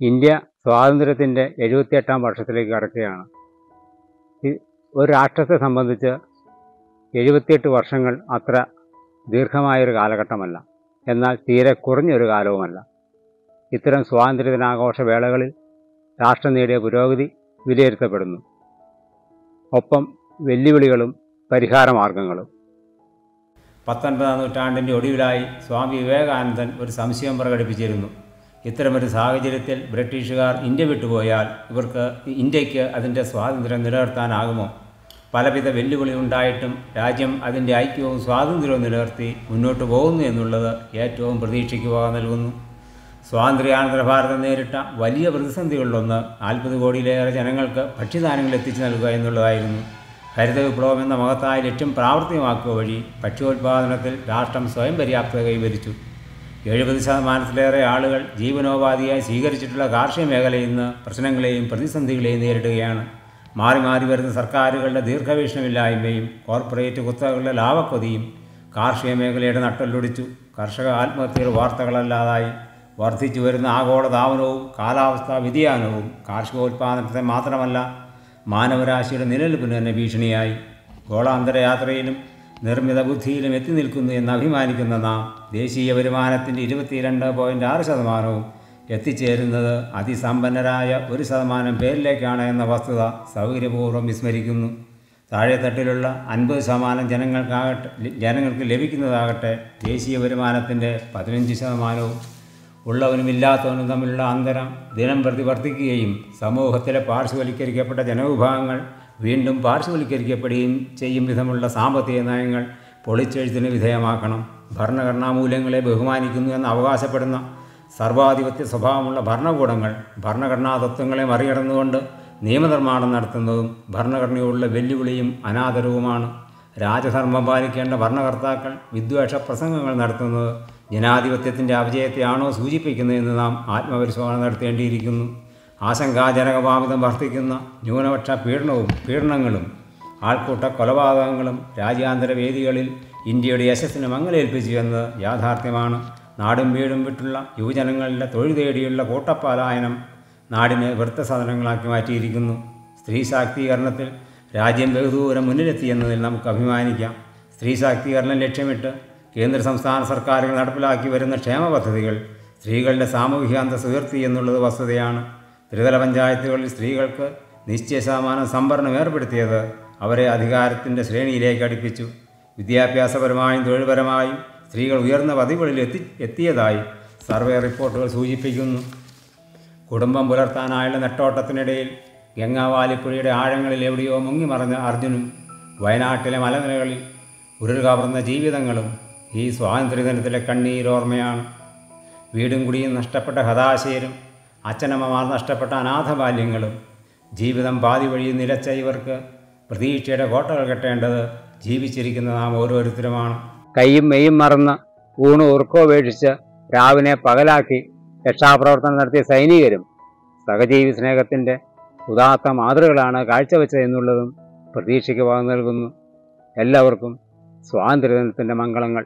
India സ്വാതന്ത്ര്യത്തിന്റെ എഴുപത്തിയെട്ടാം വർഷത്തിലേക്ക് കടക്കുകയാണ്. ഒരു രാഷ്ട്രത്തെ സംബന്ധിച്ച് എഴുപത്തിയെട്ട് വർഷങ്ങൾ അത്ര ദീർഘമായൊരു കാലഘട്ടമല്ല. എന്നാൽ തീരെ കുറഞ്ഞൊരു കാലവുമല്ല. ഇത്തരം സ്വാതന്ത്ര്യ ദിനാഘോഷ വേളകളിൽ രാഷ്ട്രം നേടിയ പുരോഗതി വിലയിരുത്തപ്പെടുന്നു. ഒപ്പം വെല്ലുവിളികളും പരിഹാരമാർഗങ്ങളും. പത്തൊൻപതാം നൂറ്റാണ്ടിന്റെ ഒടുവിലായി സ്വാമി വിവേകാനന്ദൻ ഒരു സംശയം പ്രകടിപ്പിച്ചിരുന്നു. ഇത്തരമൊരു സാഹചര്യത്തിൽ ബ്രിട്ടീഷുകാർ ഇന്ത്യ വിട്ടുപോയാൽ ഇവർക്ക് ഇന്ത്യയ്ക്ക് അതിന്റെ സ്വാതന്ത്ര്യം നിലനിർത്താനാകുമോ? പലവിധ വെല്ലുവിളി ഉണ്ടായിട്ടും രാജ്യം അതിന്റെ ഐക്യവും സ്വാതന്ത്ര്യവും നിലനിർത്തി മുന്നോട്ട് പോകുന്നു എന്നുള്ളത് ഏറ്റവും പ്രതീക്ഷയ്ക്ക് പോകാൻ നൽകുന്നു. സ്വാതന്ത്ര്യാനന്തര ഭാരതം നേരിട്ട വലിയ പ്രതിസന്ധികളിലൊന്ന് നാൽപ്പത് കോടിയിലേറെ ജനങ്ങൾക്ക് ഭക്ഷ്യധാന്യങ്ങൾ എത്തിച്ചു നൽകുക എന്നുള്ളതായിരുന്നു. ഹരിത വിപ്ലവം എന്ന മഹത്തായ ലക്ഷ്യം പ്രാവർത്തികമാക്കുക വഴി ഭക്ഷ്യോത്പാദനത്തിൽ രാഷ്ട്രം സ്വയം പര്യാപ്തത കൈവരിച്ചു. എഴുപത് ശതമാനത്തിലേറെ ആളുകൾ ജീവനോപാധിയായി സ്വീകരിച്ചിട്ടുള്ള കാർഷിക മേഖലയിൽ നിന്ന് പ്രശ്നങ്ങളെയും പ്രതിസന്ധികളെയും നേരിടുകയാണ്. മാറി മാറി വരുന്ന സർക്കാരുകളുടെ ദീർഘവീക്ഷണമില്ലായ്മയും കോർപ്പറേറ്റ് കുത്തകളുടെ ലാഭക്കൊതിയും കാർഷിക മേഖലയുടെ നട്ടല്ലൊടിച്ചു. കർഷക ആത്മഹത്യയുടെ വാർത്തകളല്ലാതായി. വർദ്ധിച്ചു വരുന്ന ആഗോള ആഗോളതാപനവും കാലാവസ്ഥാ വ്യതിയാനവും കാർഷികോൽപാദനത്തെ മാത്രമല്ല മാനവരാശിയുടെ നിലനിൽപ്പിന് തന്നെ ഭീഷണിയായി. ഗോളാന്തര യാത്രയിലും നിർമ്മിത ബുദ്ധിയിലും എത്തി നിൽക്കുന്നു എന്ന് അഭിമാനിക്കുന്ന നാം ദേശീയ വരുമാനത്തിന്റെ ഇരുപത്തിരണ്ട് പോയിന്റ് ആറ് ശതമാനവും എത്തിച്ചേരുന്നത് അതിസമ്പന്നരായ ഒരു ശതമാനം പേരിലേക്കാണ് എന്ന വസ്തുത സൗകര്യപൂർവം വിസ്മരിക്കുന്നു. താഴെത്തട്ടിലുള്ള അൻപത് ശതമാനം ജനങ്ങൾക്കാകട്ടെ ജനങ്ങൾക്ക് ലഭിക്കുന്നതാകട്ടെ ദേശീയ വരുമാനത്തിന്റെ പതിനഞ്ച് ശതമാനവും. ഉള്ളവനും ഇല്ലാത്തവനും തമ്മിലുള്ള അന്തരം ദിനം പ്രതി വർദ്ധിക്കുകയും സമൂഹത്തിലെ പാർശ്വവൽക്കരിക്കപ്പെട്ട ജനവിഭാഗങ്ങൾ വീണ്ടും പാർശ്വവൽക്കരിക്കപ്പെടുകയും ചെയ്യും വിധമുള്ള സാമ്പത്തിക നയങ്ങൾ പൊളിച്ചെഴുത്തിന് വിധേയമാക്കണം. ഭരണഘടനാ മൂല്യങ്ങളെ ബഹുമാനിക്കുന്നു എന്ന് അവകാശപ്പെടുന്ന സർവാധിപത്യ സ്വഭാവമുള്ള ഭരണകൂടങ്ങൾ ഭരണഘടനാ തത്വങ്ങളെ മറികടന്നുകൊണ്ട് നിയമനിർമ്മാണം നടത്തുന്നതും ഭരണഘടനയോടുള്ള വെല്ലുവിളിയും അനാദരവുമാണ്. രാജധർമ്മം പാലിക്കേണ്ട ഭരണകർത്താക്കൾ വിദ്വേഷ പ്രസംഗങ്ങൾ നടത്തുന്നത് ജനാധിപത്യത്തിന്റെ അപജയത്തെയാണോ സൂചിപ്പിക്കുന്നതെന്ന് നാം ആത്മപരിശോധന നടത്തേണ്ടിയിരിക്കുന്നു. ആശങ്കാജനകഭാവിതം വർദ്ധിക്കുന്ന ന്യൂനപക്ഷ പീഡനവും പീഡനങ്ങളും ആൾക്കൂട്ട കൊലപാതകങ്ങളും രാജ്യാന്തര വേദികളിൽ ഇന്ത്യയുടെ യശസ്സിന് മങ്ങലേൽപ്പിച്ചു എന്നത് യാഥാർത്ഥ്യമാണ്. നാടും വീടും വിട്ടുള്ള യുവജനങ്ങളുടെ തൊഴിൽ തേടിയുള്ള കൂട്ടപ്പാലായനം നാടിനെ വൃത്തസാധനങ്ങളാക്കി മാറ്റിയിരിക്കുന്നു. സ്ത്രീ ശാക്തീകരണത്തിൽ രാജ്യം ബഹുദൂരം മുന്നിലെത്തിയെന്നതിൽ നമുക്ക് അഭിമാനിക്കാം. സ്ത്രീ ശാക്തീകരണം ലക്ഷ്യമിട്ട് കേന്ദ്ര സംസ്ഥാന സർക്കാരുകൾ നടപ്പിലാക്കി വരുന്ന ക്ഷേമ പദ്ധതികൾ സ്ത്രീകളുടെ സാമൂഹികാന്ത സുഹൃത്തി എന്നുള്ളത് വസ്തുതയാണ്. ത്രിതല പഞ്ചായത്തുകളിൽ സ്ത്രീകൾക്ക് നിശ്ചയ ശതമാനം സംവരണം ഏർപ്പെടുത്തിയത് അവരെ അധികാരത്തിന്റെ ശ്രേണിയിലേക്ക് അടുപ്പിച്ചു. വിദ്യാഭ്യാസപരമായും തൊഴിൽപരമായും സ്ത്രീകൾ ഉയർന്ന പതിവുകളിൽ എത്തി എത്തിയതായി സർവേ റിപ്പോർട്ടുകൾ സൂചിപ്പിക്കുന്നു. കുടുംബം പുലർത്താനായുള്ള നെട്ടോട്ടത്തിനിടയിൽ ഗംഗാവാലിപ്പുഴയുടെ ആഴങ്ങളിൽ എവിടെയോ മുങ്ങിമറഞ്ഞ അർജുനും വയനാട്ടിലെ മലനിലകളിൽ ഉരുൾകവർന്ന ജീവിതങ്ങളും ഈ സ്വാതന്ത്ര്യദിനത്തിലെ കണ്ണീരോർമ്മയാണ്. വീടും കുടിയും നഷ്ടപ്പെട്ട ഹതാശയരും അച്ഛനമ്മമാർ നഷ്ടപ്പെട്ട അനാഥ ബാല്യങ്ങളും ജീവിതം പാതി വഴി നിലച്ച ഇവർക്ക് പ്രതീക്ഷയുടെ കോട്ടകൾ കെട്ടേണ്ടത് ജീവിച്ചിരിക്കുന്ന നാം ഓരോരുത്തരുമാണ്. കൈയും മെയ്യും മറന്ന് ഊണ് ഉറക്കോപേക്ഷിച്ച് രാവിനെ പകലാക്കി രക്ഷാപ്രവർത്തനം നടത്തിയ സൈനികരും സഹജീവി സ്നേഹത്തിന്റെ ഉദാത്ത മാതൃകളാണ് കാഴ്ചവെച്ചത് എന്നുള്ളതും പ്രതീക്ഷയ്ക്ക് വക നൽകുന്നു. എല്ലാവർക്കും സ്വാതന്ത്ര്യദിനത്തിന്റെ മംഗളങ്ങൾ.